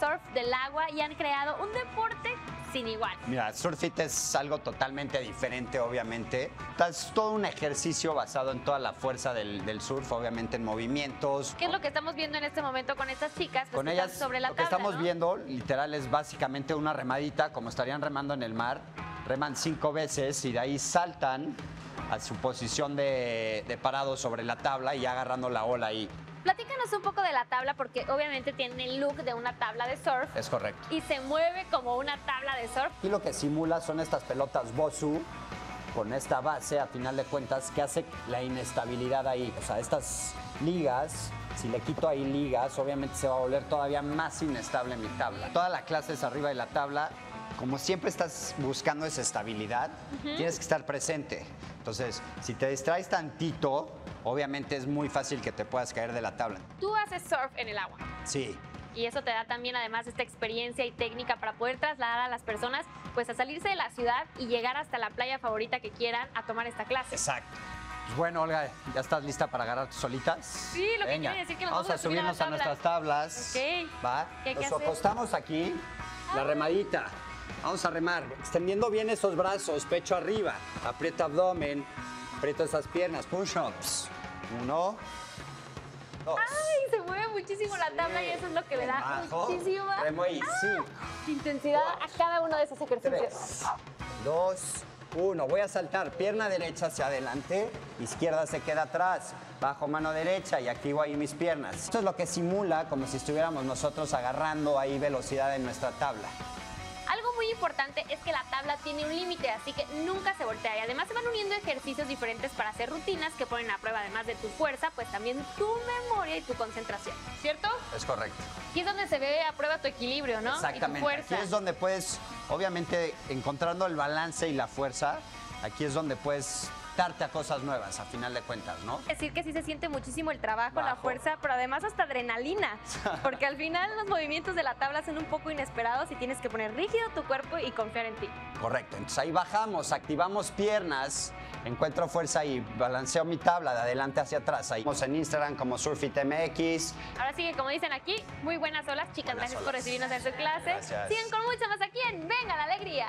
surf del agua y han creado un deporte sin igual. Mira, Surfit es algo totalmente diferente, obviamente. Es todo un ejercicio basado en toda la fuerza del, del surf, obviamente en movimientos. ¿Qué es lo que estamos viendo en este momento con estas chicas? Pues Con que ellas, están sobre la lo que estamos ¿no? viendo, literal, es básicamente una remadita, como estarían remando en el mar. Reman cinco veces y de ahí saltan a su posición de, de parado sobre la tabla y agarrando la ola ahí. Platícanos un poco de la tabla porque obviamente tiene el look de una tabla de surf Es correcto. y se mueve como una tabla de surf. Y lo que simula son estas pelotas Bosu con esta base, a final de cuentas, que hace la inestabilidad ahí. O sea, estas ligas, si le quito ahí ligas, obviamente se va a volver todavía más inestable mi tabla. Toda la clase es arriba de la tabla. Como siempre estás buscando esa estabilidad, tienes que estar presente. Entonces, si te distraes tantito, obviamente es muy fácil que te puedas caer de la tabla. Tú haces surf en el agua. Sí, Y eso te da también además esta experiencia y técnica para poder trasladar a las personas pues a salirse de la ciudad y llegar hasta la playa favorita que quieran a tomar esta clase. Exacto. Pues bueno, Olga, ¿ya estás lista para agarrar tus solitas? Sí, lo que quiere decir que nos vamos vamos a subir subirnos a, nuestras tablas. Ok. Va. ¿Qué hay que Nos hacer? acostamos aquí, la remadita. Vamos a remar, extendiendo bien esos brazos, pecho arriba. Aprieta abdomen, aprieta esas piernas, push-ups. Uno, dos. Ay, se mueve muchísimo la tabla y eso es lo que le da muchísima cinco, intensidad a cada uno de esos ejercicios. tres, dos, uno. Voy a saltar, pierna derecha hacia adelante, izquierda se queda atrás, bajo mano derecha y activo ahí mis piernas. Esto es lo que simula como si estuviéramos nosotros agarrando ahí velocidad en nuestra tabla. Algo muy importante es que la tabla tiene un límite, así que nunca se voltea. Y además se van uniendo ejercicios diferentes para hacer rutinas que ponen a prueba, además de tu fuerza, pues también tu memoria y tu concentración, ¿cierto? Es correcto. Aquí es donde se ve a prueba tu equilibrio, ¿no? Y tu Exactamente. fuerza. Aquí es donde puedes, obviamente, encontrando el balance y la fuerza, aquí es donde puedes darte a cosas nuevas, a final de cuentas, ¿no? decir que sí se siente muchísimo el trabajo, la fuerza, pero además hasta adrenalina, porque al final los movimientos de la tabla son un poco inesperados y tienes que poner rígido tu cuerpo y confiar en ti. Correcto. Entonces ahí bajamos, activamos piernas, encuentro fuerza y balanceo mi tabla de adelante hacia atrás. Ahí vamos en Instagram como SurfitMX. Ahora sí que como dicen aquí, muy buenas olas, chicas, Buenas gracias por recibirnos en su clase. Gracias. Sigan con mucho más aquí en Venga la Alegría.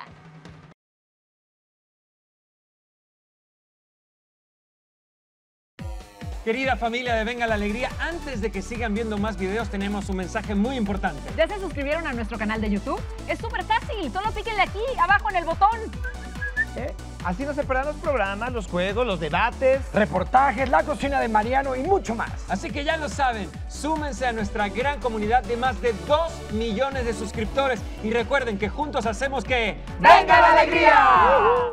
Querida familia de Venga la Alegría, antes de que sigan viendo más videos tenemos un mensaje muy importante. ¿Ya se suscribieron a nuestro canal de YouTube? Es súper fácil, solo píquenle aquí, abajo en el botón. ¿eh? Así no se perderán los programas, los juegos, los debates. reportajes, la cocina de Mariano y mucho más. Así que ya lo saben, súmense a nuestra gran comunidad de más de 2 millones de suscriptores y recuerden que juntos hacemos que... ¡Venga la alegría!